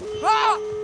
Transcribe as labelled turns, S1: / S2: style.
S1: 啊！